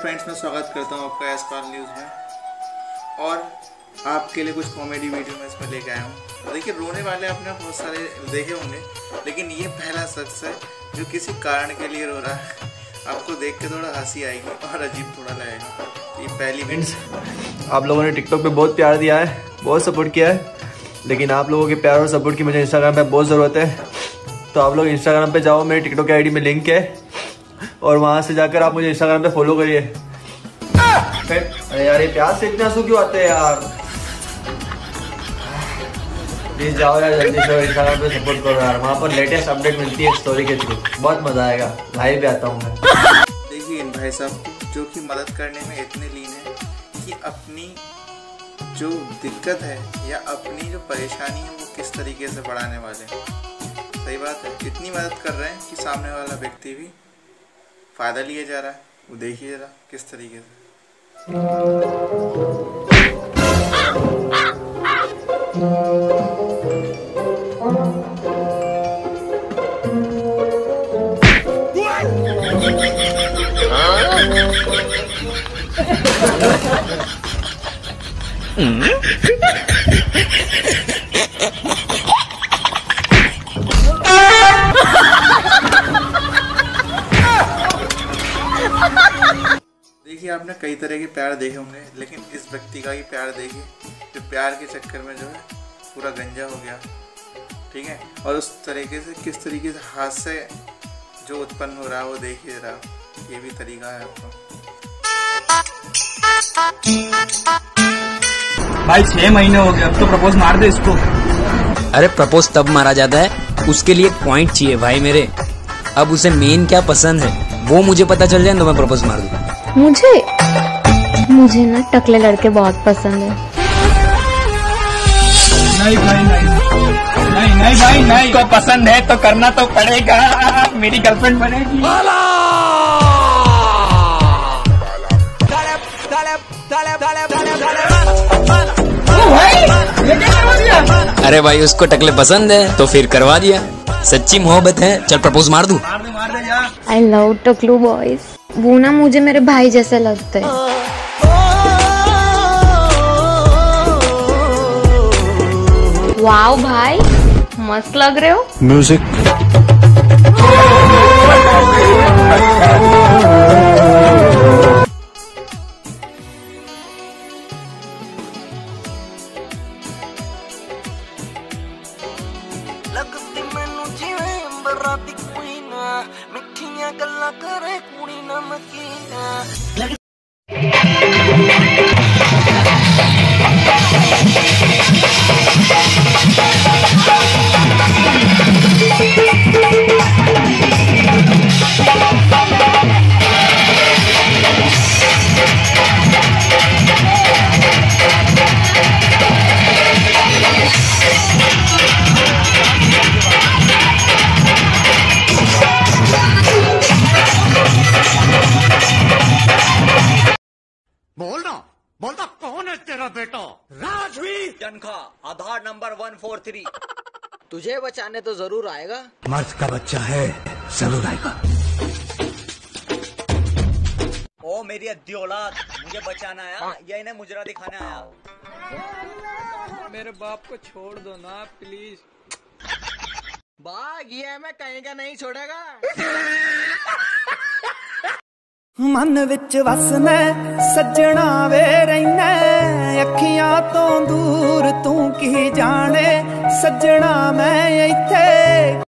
दोस्तों स्वागत करता हूँ आपका एस पाल न्यूज़ में। और आपके लिए कुछ कॉमेडी वीडियो मैं इसमें लेके आया हूँ। देखिए, रोने वाले आपने बहुत सारे देखे होंगे, लेकिन ये पहला शख्स है जो किसी कारण के लिए रो रहा है। आपको देख के थोड़ा हँसी आएगी और अजीब थोड़ा लगेगा। ये पहली फ्रेंड्स आप लोगों ने टिकटॉक पे बहुत प्यार दिया है, बहुत सपोर्ट किया है, लेकिन आप लोगों के प्यार और सपोर्ट की मुझे इंस्टाग्राम पे बहुत ज़रूरत है। तो आप लोग इंस्टाग्राम पे जाओ, मेरे टिकटॉक की आईडी में लिंक है। और वहाँ से जाकर आप मुझे इंस्टाग्राम पे फॉलो करिए। अरे यार, ये प्यार से इतना आँसू क्यों आते हैं यार। प्लीज़ जाओ यार, जल्दी से इंस्टाग्राम पे सपोर्ट करो यार। वहाँ पर लेटेस्ट अपडेट मिलती है स्टोरी के थ्रू बहुत मज़ा आएगा। लाइव भी आता हूँ मैं। देखिए इन भाई साहब, जो कि मदद करने में इतने लीन है कि अपनी जो दिक्कत है या अपनी जो परेशानी है, वो किस तरीके से बढ़ाने वाले हैं। सही बात है। इतनी मदद कर रहे हैं कि सामने वाला व्यक्ति भी फ़ायदा लिया जा रहा है? वो देखिए ज़रा किस तरीके से। देखिए आपने कई तरह के प्यार देखे होंगे लेकिन इस व्यक्ति का ही प्यार देखिए जो प्यार के चक्कर में जो है पूरा गंजा हो गया। ठीक है? और उस तरीके से किस तरीके से हाथ से जो उत्पन्न हो रहा है वो देखिए रहा ये भी तरीका है आपका। भाई छह महीने हो गए अब तो प्रपोज मार दे इसको। अरे प्रपोज तब मारा जाता है उसके लिए पॉइंट चाहिए भाई मेरे। अब उसे मेन क्या पसंद है? वो मुझे पता चल जाए तो मैं प्रपोज मार दूँ। मुझे? मुझे ना टकले लड़के बहुत पसंद है। नहीं भाई नहीं। नहीं नहीं भाई नहीं। को पसंद है तो करना तो पड़ेगा। मेरी गर्लफ्रेंड बनेगी। अरे भाई उसको टकले पसंद है तो फिर करवा दिया। सच्ची मोहब्बत है चल प्रपोज मार दू। आई लव टकलू बॉयज़ वो ना मुझे मेरे भाई जैसे लगते हैं। वाओ भाई। मस्त लग रहे हो। म्यूज़िक लगती मैनू जिवें बराती i कौन है तेरा बेटा Rajveer जनखा Aadhaar number one four three तुझे बचाने तो जरूर आएगा मर्द का बच्चा है जरूर आएगा ओ मेरी अद्दी औलाद मुझे बचाना आया या इन्हें मुजरा दिखाने आया मेरे बाप को छोड़ दो ना प्लीज बाग ये मैं कहीं का नहीं छोड़ेगा ਮਨ ਵਿੱਚ ਵਸਣਾ ਸੱਜਣਾ ਵੇ ਰਹਿਣਾ ਅੱਖੀਆਂ ਤੋਂ ਦੂਰ ਤੂੰ ਕੀ ਜਾਣੇ? ਸੱਜਣਾ ਮੈਂ ਇੱਥੇ।